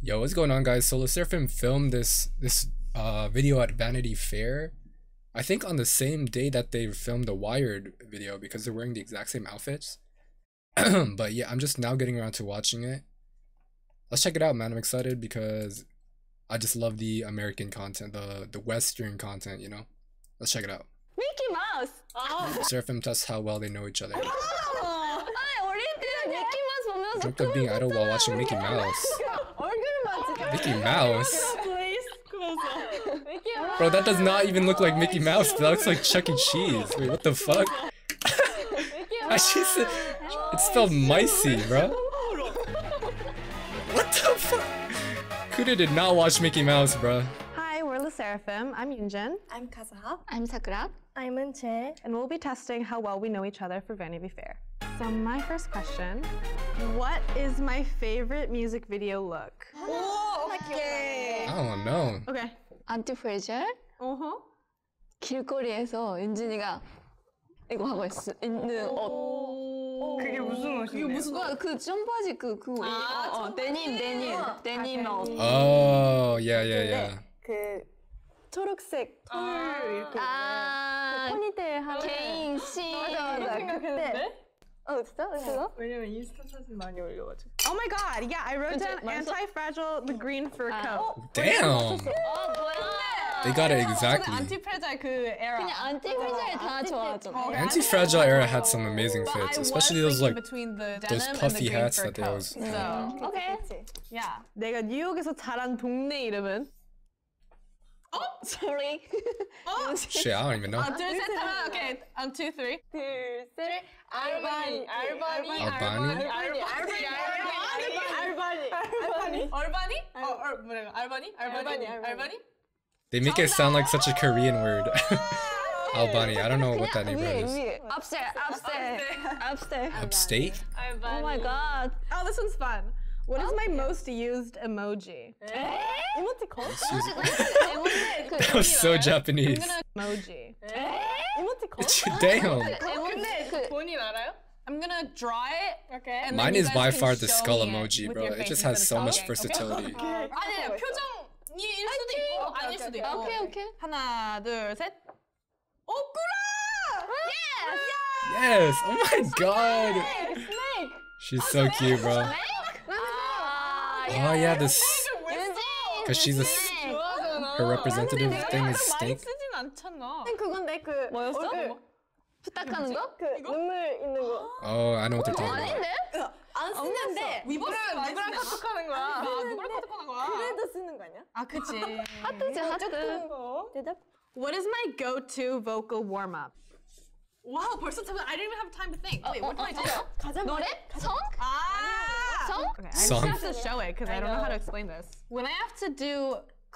Yo, what's going on guys? So SSERAFIM filmed this this uh, video at Vanity Fair. I think on the same day that they filmed the Wired video because they're wearing the exact same outfits. but yeah, I'm just now getting around to watching it. Let's check it out, man. I'm excited because I just love the American content, the the Western content, you know? Let's check it out. Mickey Mouse! Oh. SSERAFIM tests how well they know each other. Oh. I joked of being idle while watching Mickey Mouse. Mickey Mouse. Bro, that does not even look like Mickey Mouse. That looks like Chuck E. Cheese. Wait, what the fuck? I just said, it's spelled Micey, bro. What the fuck? Kkura did not watch Mickey Mouse, bro. Hi, we're the SSERAFIM. I'm Yunjin. I'm Kazuha. I'm Sakura. I'm Eunchae. And we'll be testing how well we know each other for Vanity Fair. So my first question, what is my favorite music video look? Oh, okay. I don't know. Okay. Anti-fragile. Uh-huh. 길거리에서 윤진이가 이거 하고 있, 있는 옷. 그게 무슨 옷이에요? 이게 무슨 옷? 그 점퍼지 그 그. 아, 어, 데님 데님 데님 옷. 어, 야, 야, 야. 그 초록색 털 이렇게. 아, 그 포니테일 하고. 개인 씨. 맞아, 맞아. 그때. 어 진짜 그거? 왜냐면 인스타 사진 많이 올려가지고 Oh my god, yeah, I wrote down 맛있어? anti fragile, the green fur coat. Damn. 어 뭐야? They got it exactly. 안티프레잘 그 에라. 그냥 안티프레셜 다 좋아하죠. Anti-Fragile era had some amazing fits, especially those like between the those denim and the puffy green hats fur that they coat. always. So, 오케이. yeah. 내가 뉴욕에서 자란 동네 이름은 Sorry. Shit, I don't even know. 둘셋 하나. Okay, on two, three. 둘셋 Arbani, Arbani, Arbani, Arbani, Arbani, Arbani, Arbani, Arbani, Arbani, Arbani. They make it sound like such a Korean word. Albani. I don't know what that name is. Upstairs, upstairs, upstairs. Upstate? Oh my god. Oh, this one's fun. What is my most used emoji? Eh? That was so Japanese. Emoji. Eh? 이모티콘 Damn. 에몬 그 본인 알아요? I'm gonna draw it. 오케이 And then Mine you is guys by can far the show skull me it emoji, with bro. your It face just instead has of so much spelling. versatility. 아니에요. 표정일 수도 있고 아닐 수도 있고. 오케이 오케이. 하나, 둘, 셋. 오꾸라! Yes. Oh my god. She's so cute, bro. 아, Oh yeah, this. 윤진. Cause she's a. s- Her representative thing is snake. 쓰진 않잖아. 그건데 그 뭐였어? 얼굴 부탁하는 거? 그 눈물 있는 거 Oh, I know what they're talking about. 아닌데? 안 쓰는데 누구랑 누구랑 카톡하는 거야? 아, 누구랑 카톡하는 거야? 그래도 쓰는 거 아니야? 아, 그치. 하트지 하트. 거 대답 What is my go-to vocal warm-up? Wow, 벌써 참- I didn't even have time to think. Wait, what do I do? 가자 노래? 성? Ah! 성? Okay, I Song? just have to show it because I, I don't know how to know. explain this. When I have to do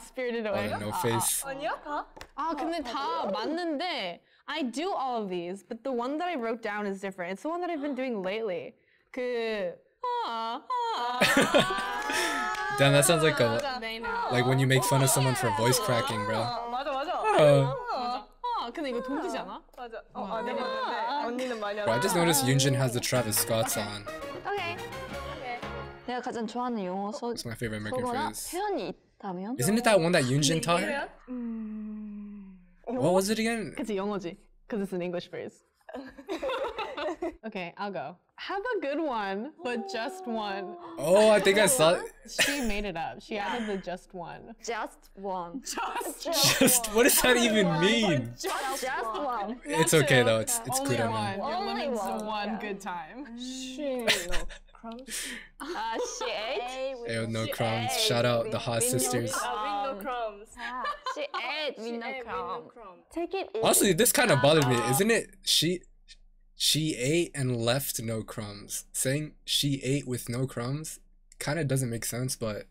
spirited Oh, away. the no face. 아니야? 다? 아, 근데 다 맞는데 I do all of these, but the one that I wrote down is different. It's the one that I've been doing lately. 그 아, 아, Damn, that sounds like a they know. like when you make fun of someone for voice cracking, bro. 아, 맞아 맞아 Uh, 아, 근데 이거 동기지 않아? 맞아 어, 안 해봤는데 언니는 많이 bro, I 알아 just noticed Yunjin has the Travis Scott song. 오케이. 내가 가장 좋아하는 영어 서 It's my favorite American 서거나 phrase. 표현이 있다면? Isn't it that one that Yunjin taught her? What was it again? 그치 영어지. Because it's an English phrase. okay, I'll go. Have a good one, but just one. Oh, I think I saw it. She made it up. She added the just one. Just one. Just Just. what does that even mean? Just one. It's okay though. It's it's Only good. one. man. You're Only limited to one. one good time. 아, she ate? Ayo, no crumbs. Shout out the hot sisters. 아, no crumbs. She ate with no ate with crumb. crumbs. Take it easy. Honestly, this kind of bothered me, uh, isn't it? She she ate and left no crumbs. Saying she ate with no crumbs kind of doesn't make sense, but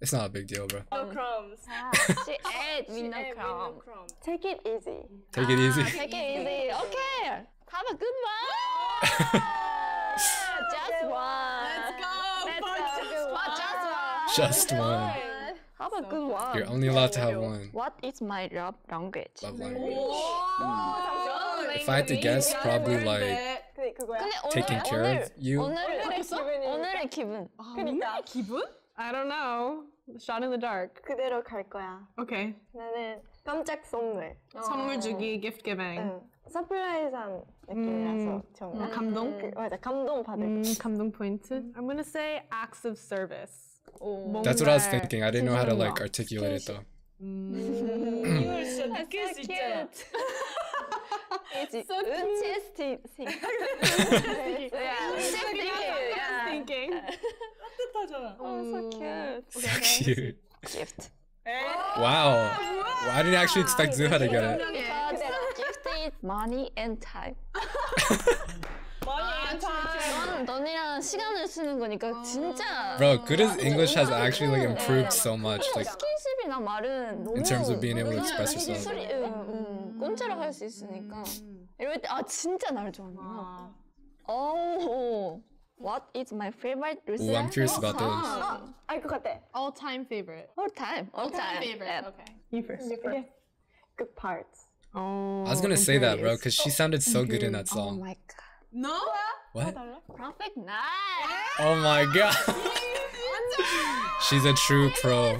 it's not a big deal, bro. No crumbs. She ate with no ate crumb. crumbs. Take it easy. Take it easy. Ah, take it easy. Okay. Have a good one. Just one. Let's go. Let's for go. just one. just one. Just one. Have a good one. You're only allowed to have one. What is my love language? Love language. Hmm 오. If I had to guess, probably like 근데 그거야? 근데 오늘, taking care of you. 오늘의 바뀌었어? 오늘의 기분. 그니까 기분? I don't know. Shot in the dark. 그대로 갈 거야. Okay. 나는 깜짝 선물. 선물 주기, gift giving. 응. 서프라이즈한 느낌이라서 좋은 거. 감동? 그, 맞아 감동 받을 거. 음, 감동 포인트. I'm gonna say acts of service. That's what I was 뭔가를 thinking. I didn't know how to like 해주는 거. articulate it though. 이걸 진짜 느낄 수 있잖아. It's So cute. interesting. Yeah, interesting. Yeah. thinking. 따뜻하잖아. Oh, so cute. So cute. Gift. Wow. Well, I didn't actually expect Zuha to get it. Because gift is money and time. 많이 넌 너네랑 시간을 쓰는 거니까 진짜. Bro, good as English has actually like improved so much. 그냥 Like 스킨십이나 말은 너무 in terms of being able to express 되게 yourself. 소리, 응, 응, 공짜로 할 수 있으니까. 이럴 때 아 진짜 나를 좋아하는구나. Oh, what is my favorite recipe? Ooh, I'm curious about this. 아, 알 것 같아. All time favorite. all time, all time. Yeah. Okay. You first. 이게 good parts. Oh. I was gonna say that, bro, imperious. because she sounded so good in that Oh song. my god. No. What? Perfect night. Oh my god. She's a true pro.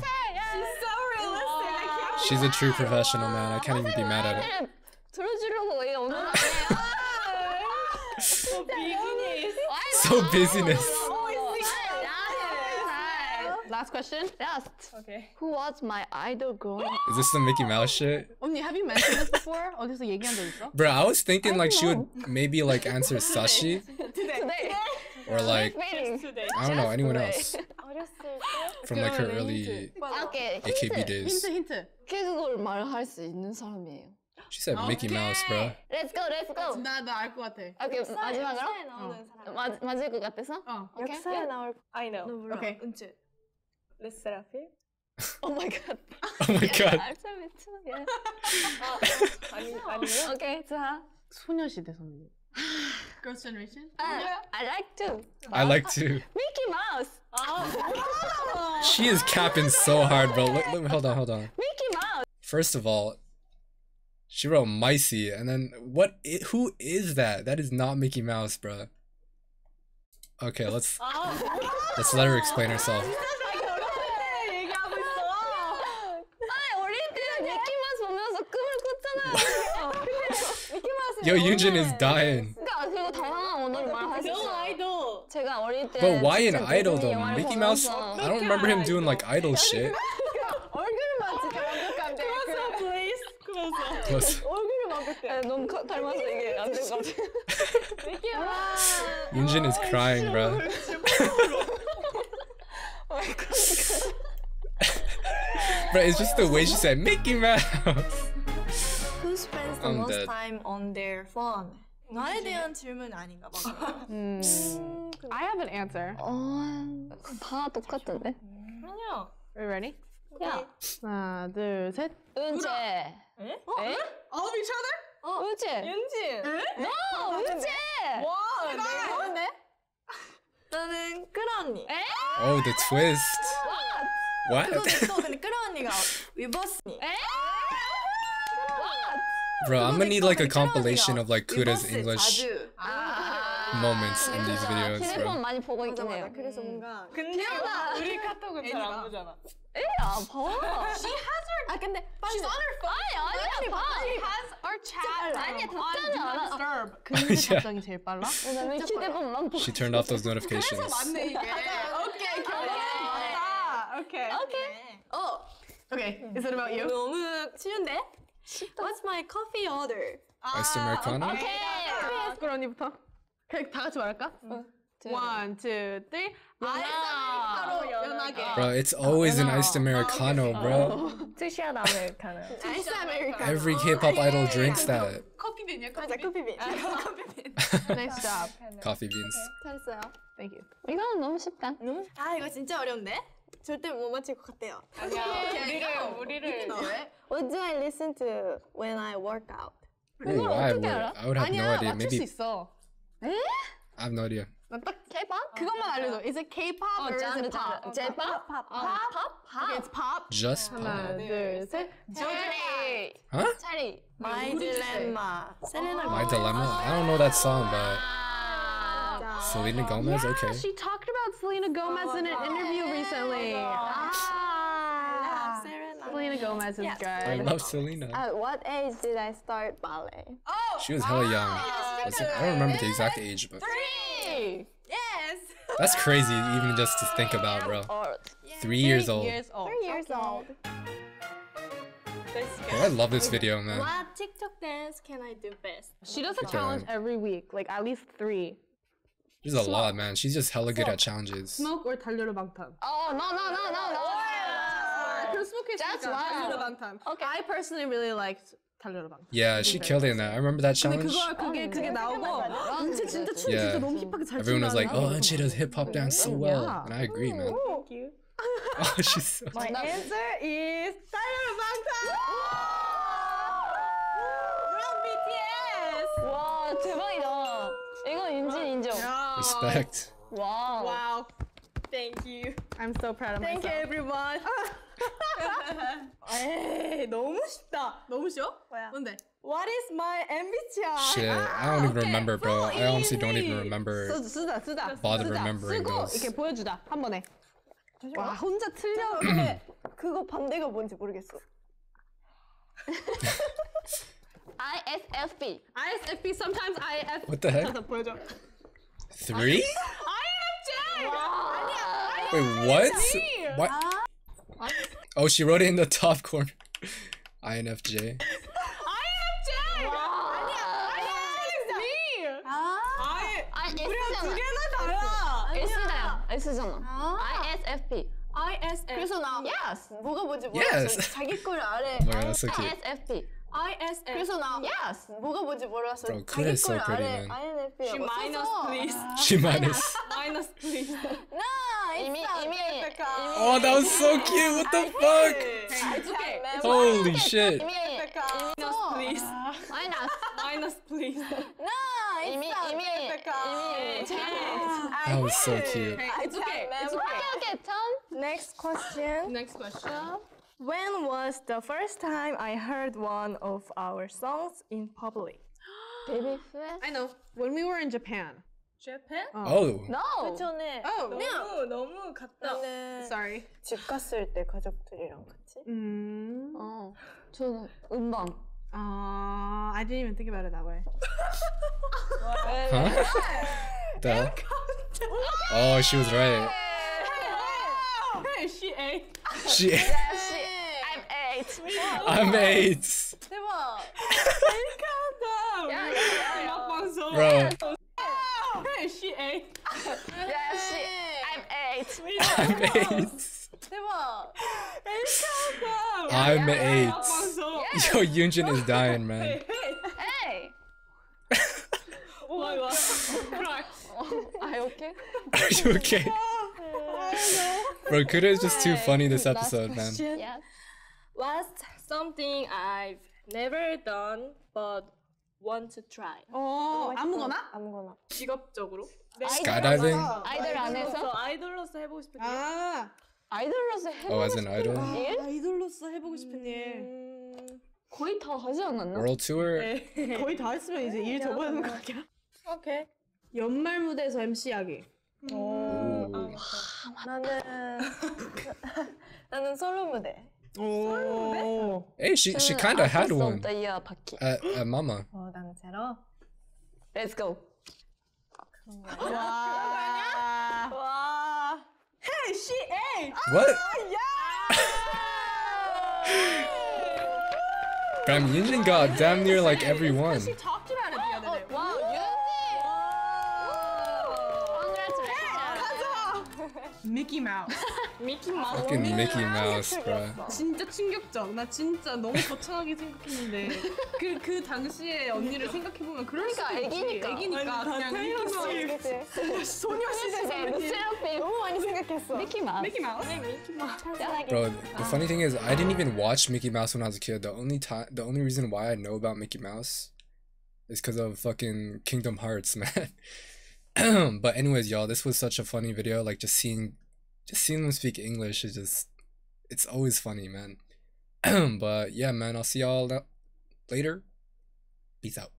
So realistic. She's a true professional, man. I can't even be mad at it. 들어주려고 얘 오는 거 아니에요? 비즈니스. So busyness. Last question. Last. 오케이. Who was my idol growing up? Is this some Mickey Mouse shit? 언니, have you mentioned this before? 어디서 얘기한 적 있어? Bro, I was thinking like she would maybe like answer Sashi Today. or like Waiting. today. I don't know anyone else 어렸을 때 From like her early 오케이. AKB 힌트. days. 힌트, 힌트. 그걸 말할 수 있는 사람이에요. She said Mickey Mouse, bro. Let's go, let's go. 나, 나알것 같아. 오케이, 역사에 마지막으로? 나오는 사람. 맞, 맞을 것 같아서? 어. 역사에 나올. I know. 오케이. 은채. 르세라핌? Oh my god. Oh my god. 알파벳 2. 예. 아니 아니면 오케이, 자. 소녀시대 선배님. Girls' Generation? Uh, yeah. I like to. I like to. Mickey Mouse. Oh. she is capping so hard, bro. Look, look, hold on, hold on. Mickey Mouse. First of all, she wrote Micey, and then what? I, who is that? That is not Mickey Mouse, bro. Okay, let's oh. let's let her explain herself. Yo, Yunjin is dying. But why an idol though? Mickey Mouse? I don't remember him doing like idol shit. Close. Yunjin is crying, bro. Oh but it's just the way she said Mickey Mouse. Who spends the I'm most dead. time on their phone? 나에 대한 질문 아닌가 봐. 음, I have an answer. 어, 다 똑같던데? 아니야. Are you ready? 야, 하나, 둘, 셋. 은채. 에? 에? All of each other? 은채. 윤진. 어, 은채. 와, 내가 하는데? 나는 끄라 언니. 에? Oh, the twist. What? 근데 또 근데 끄라 언니가 위버스. 에? Bro, I'm gonna need like a compilation of like Kkura's English ah. moments in these videos, bro. 많이 보고 있긴 해요. 그래서 뭔가 근데 우리 카톡은 잘 보잖아. 에, 봐. She has her. 아 근데 she's on her phone. 아니 아니야 봐. She has our chat. 아니야 답장이 안 disturb. 근데 답장이 제일 빨라? 왜냐면 휴대폰만 보고. She turned off those notifications. 그래서 맞네 이게. 오케이 오케이. 오케이. 어. Okay, is it about you? 너무 쉬운데? What's my coffee order? Iced Americano? 오케이. 그럼 언니부터. 그냥 다 같이 말할까? One, two, three. 아이스 연하. 아메리카노 연하게. Bro, it's always an iced americano, bro. 투샷 아메리카노. 아이스 아메리카노. Every K-pop idol drinks that. 커피빈이야 맞아 커피빈. 커피빈. 커피빈. Nice job. Coffee beans. 잘했어요. Thank you. 이거는 너무 쉽다. 너무 아 이거 진짜 어려운데? 절대 못 맞힐 것 같아요. 아니야. 우리를 우리를 What do I listen to when I work out? Ooh, I would, 알아? I would have no 아니야 idea. 맞출 수 Maybe 있어. I have no idea. 난딱 K-pop? 그것만 알려줘. Is it K-pop 어, or is 장르 it pop? 장르. J-pop? 팝, 아, 팝? Okay, it's pop. Just pop. 하나, 둘, 셋. 차리. Huh? 차리. My Dilemma. 셀레나 My dilemma. I don't know that song, but 아. Selena Gomez. Yeah, Okay. she talked about Selena Gomez in an interview recently. Ah, 셀레나. Selena Gomez is good. I love Selena. At what age did I start ballet? She was hella young. Was it- I don't remember the exact age, but Three. Yes. that's crazy even just to think about, bro. Or Three years old. Years old. Three years old. Bro, I love this video, man. What TikTok dance can I do best? She does a Good challenge job. every week, like at least three. There's a lot, man. She's just hella good at challenges. Smoke or 달려라 방탄. Oh no no no no no. 그 스모크 That's 있으니까 wild. 달려라 방탄. Okay. I personally really liked 달려라 방탄. Yeah, she killed it in that. I remember that 근데 challenge. 그걸 그게 그게 나오고 은채 진짜 춤 Yeah. 진짜 너무 힙하게 잘 Everyone was like, 춘다는 "Oh, and she does hip hop dance so well," Yeah. and I agree, man. Thank you. Oh, she's so. My answer is 달려라 방탄. From BTS. 와 대박이다. 이건 인지 인정. Respect. 와. Wow. Thank you. I'm so proud of Thank you myself. everyone. 에이 너무 쉽다. 너무 쉬워? 뭐야? 뭔데? What is my MBTI? Shit, I don't even remember, bro. I honestly don't even remember. 쓰- 쓰다 쓰다. Bother 쓰다. remembering 쓰고 those. 이렇게 보여주다 한 번에. 와 혼자 틀려. 근데 그거 반대가 뭔지 모르겠어. ISFP. ISFP sometimes IF. What the heck? 보여줘. Three? INFJ. Wait, what? What? Oh, she wrote it in the top corner. INFJ. INFJ. me. 아 S잖아. 개나 달라. S잖아. S잖아. ISFP. ISF. 그래서 나 Yes. 뭐가 뭔지 Yes. 몰라서 자기 걸 아래. Oh my god, that's so cute. ISFP. ISF. 그래서 나 Yes. 뭐가 뭔지 몰라서 Bro, 자기 Kuda is so 걸 pretty, 아래 man. INFP. She minus please. She minus. minus please. 나 이미 이미 이미 Oh, that was so cute. What the fuck? It's okay. It's Holy okay. shit. Minus, please. Ah. Minus. Minus, please. No, it's not. Ah. That was so cute. It's okay. It's okay. Okay, okay, Tom. Next question. Next question. When was the first time I heard one of our songs in public? Baby I know. When we were in Japan. Japan? Oh. No. 전에 Oh, 너무 너무 갔다. 나는 Sorry. 집 갔을 때 가족들이랑 같이. Mm. 어, 저는 음방. Uh, I didn't even think about it that way. Huh? The? Oh, she was right. She ate. She. I'm eight. I'm eight. 대박. 야, 야, 야, 야. 막방송. Bro, Is she eight? yes, she, I'm eight. I'm eight. 대박. I'm eight. Yo, Yunjin is dying, man. Hey. Hey. oh my god. Cracks. Are you okay? Are you okay? Bro, Kkura is just too funny this episode, man. Yes. What's something I've never done but want to try? 어, 아무거나? 아무거나. 직업적으로. Skydiving? 아이돌 안에서 아이돌로서 해보고 싶은 일. 아, 아이돌로서 해. Oh, as an idol? 일? 아이돌로서 해보고 싶은 일. 음, 거의 다 하지 않았나? World tour? 거의 다 했으면 이제 일 접어야 되는 거 아니야? 오케이. 연말 무대에서 MC하기. Ooh. 나는 나는 솔로 무대. 오. 에이, she she kind of had one. 예, uh, mama. 어, Let's go. 와. Hey, she. What? Ah, yeah. Bam, Yunjin got damn near like everyone. She talked about it the other day. Oh, wow, Mickey Mouse. 미키 마우스. Fucking Mickey Mouse, bro. 진짜 충격적. 나 진짜 너무 거창하게 생각했는데 그 그 당시에 언니를 생각해 보면 그럴 그러니까 수도 있지. 애기니까. 애기니까 그냥 미키 마우스. 그치? 소녀시대 루세라핌 너무 많이 생각했어. 미키 마우스. 미키 마우스. Bro, the funny thing is, I didn't even watch Mickey Mouse when I was a kid. The only time, the only reason why I know about Mickey Mouse is because of fucking Kingdom Hearts, man. but anyways, y'all, this was such a funny video. Like just seeing, just seeing them speak English is just, it's always funny, man. but yeah, man, I'll see y'all later. Peace out.